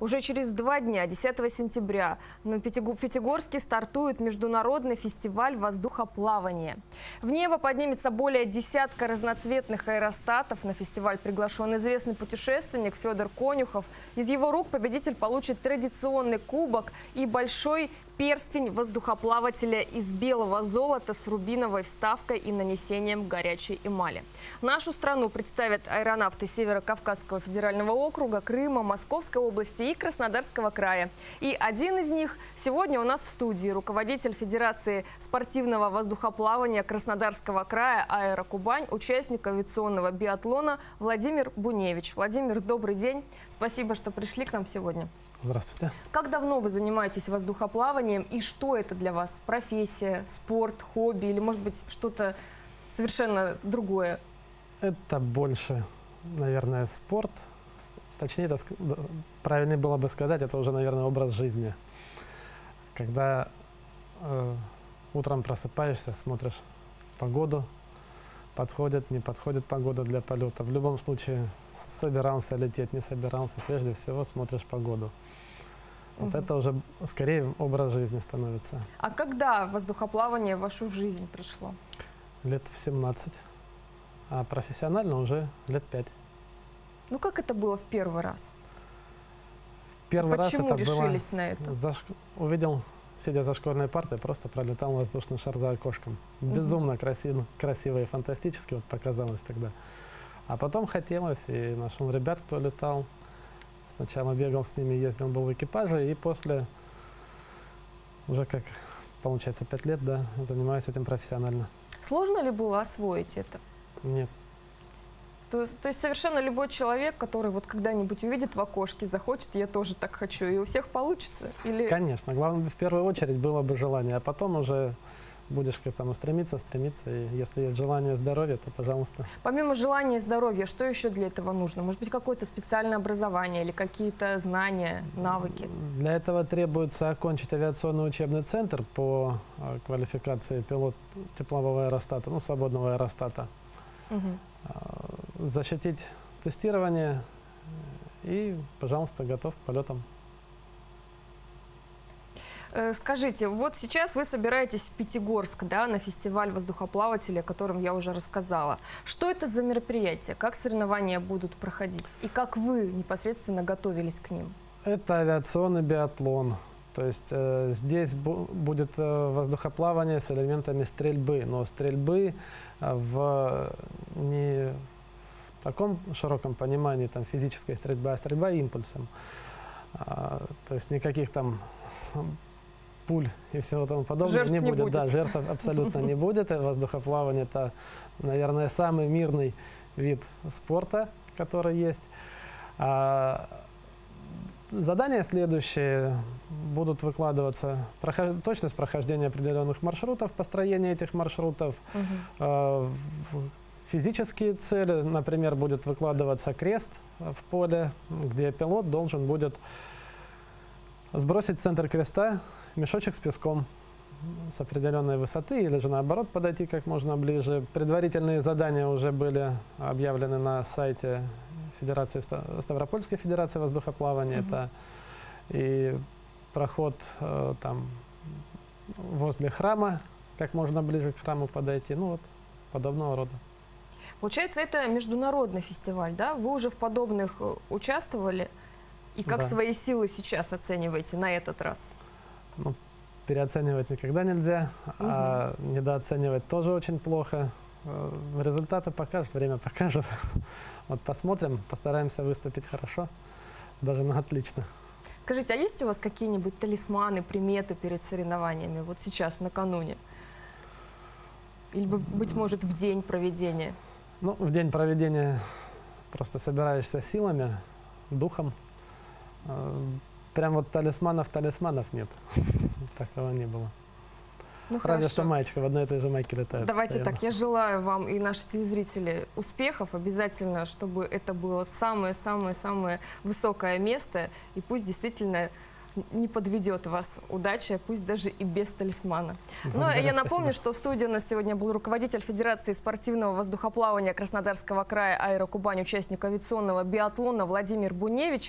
Уже через два дня, 10 сентября, на Пятигорске стартует международный фестиваль воздухоплавания. В небо поднимется более десятка разноцветных аэростатов. На фестиваль приглашен известный путешественник Федор Конюхов. Из его рук победитель получит традиционный кубок и большой перстень воздухоплавателя из белого золота с рубиновой вставкой и нанесением горячей эмали. Нашу страну представят аэронавты Северо-Кавказского федерального округа, Крыма, Московской области и Краснодарского края. И один из них сегодня у нас в студии руководитель Федерации спортивного воздухоплавания Краснодарского края «Аэрокубань», участник авиационного биатлона Владимир Буневич. Владимир, добрый день. Спасибо, что пришли к нам сегодня. Здравствуйте. Как давно вы занимаетесь воздухоплаванием и что это для вас? Профессия, спорт, хобби или, может быть, что-то совершенно другое? Это больше, наверное, спорт. Точнее, это правильнее было бы сказать, это уже, наверное, образ жизни. Когда э, утром просыпаешься, смотришь погоду, подходит, не подходит погода для полета. В любом случае, собирался лететь, не собирался, прежде всего смотришь погоду. Вот Мгм. это уже скорее образ жизни становится. А когда воздухоплавание в вашу жизнь пришло? Лет в 17, а профессионально уже лет 5. Ну, как это было в первый раз? Первый Почему раз это было... решились на это? За ш- Увидел, сидя за школьной партой, просто пролетал воздушный шар за окошком. Безумно красиво, красиво и фантастически вот показалось тогда. А потом хотелось, и нашел ребят, кто летал. Сначала бегал с ними, ездил, был в экипаже, и после, уже как, получается, пять лет, да, занимаюсь этим профессионально. Сложно ли было освоить это? Нет, То, есть- то есть совершенно любой человек, который вот когда-нибудь увидит в окошке, захочет, я тоже так хочу, и у всех получится? Или конечно. Главное, в первую очередь было бы желание, а потом уже будешь к этому стремиться, стремиться, и если есть желание здоровья, то, пожалуйста. помимо желания и здоровья, что еще для этого нужно? Может быть, какое-то специальное образование или какие-то знания, навыки? Для этого требуется окончить авиационный учебный центр по э, квалификации пилот теплового аэростата, ну, свободного аэростата, Мгм. Защитить тестирование э, и, пожалуйста, готов к полетам. Э, Скажите, вот сейчас вы собираетесь в Пятигорск, да, на фестиваль воздухоплавателей, о котором я уже рассказала. Что это за мероприятие? Как соревнования будут проходить? И как вы непосредственно готовились к ним? Это авиационный биатлон. То есть э, здесь бу- будет э, воздухоплавание с элементами стрельбы, но стрельбы э, в не в таком широком понимании там, физической стрельбы, а стрельба импульсом. А, то есть никаких там пуль и всего тому подобного Жертв не будет. Да, будет. жертв абсолютно не будет. И Воздухоплавание это, наверное, самый мирный вид спорта, который есть. А, Задания следующие будут выкладываться. Прохож- Точность прохождения определенных маршрутов, построение этих маршрутов, э, в- физические цели, например, будет выкладываться крест в поле, где пилот должен будет сбросить в центр креста мешочек с песком с определенной высоты или же наоборот подойти как можно ближе. Предварительные задания уже были объявлены на сайте Федерации Ста- Ставропольской Федерации воздухоплавания. Мгм. Это и проход э, там возле храма, как можно ближе к храму подойти. Ну вот подобного рода. Получается, это международный фестиваль, да? Вы уже в подобных э, участвовали? И как Да. свои силы сейчас оцениваете на этот раз? Ну, переоценивать никогда нельзя, а недооценивать тоже очень плохо. Э, Результаты покажут, время покажет. Вот посмотрим, постараемся выступить хорошо, даже на отлично. Скажите, а есть у вас какие-нибудь талисманы, приметы перед соревнованиями? Вот сейчас, накануне? Или, бы- быть может, в день проведения? Ну, в день проведения просто собираешься силами, духом. Э, Прям вот талисманов, талисманов нет. Такого не было. Ну, Разве хорошо. что маечка в одной и той же майке летает. Давайте постоянно. так, я желаю вам и наши телезрители успехов, обязательно, чтобы это было самое-самое-самое высокое место, и пусть действительно не подведет вас удача, пусть даже и без талисмана. Ну, Благодарю, я напомню, спасибо. что в студии у нас сегодня был руководитель Федерации спортивного воздухоплавания Краснодарского края «Аэрокубань», участник авиационного биатлона Владимир Буневич.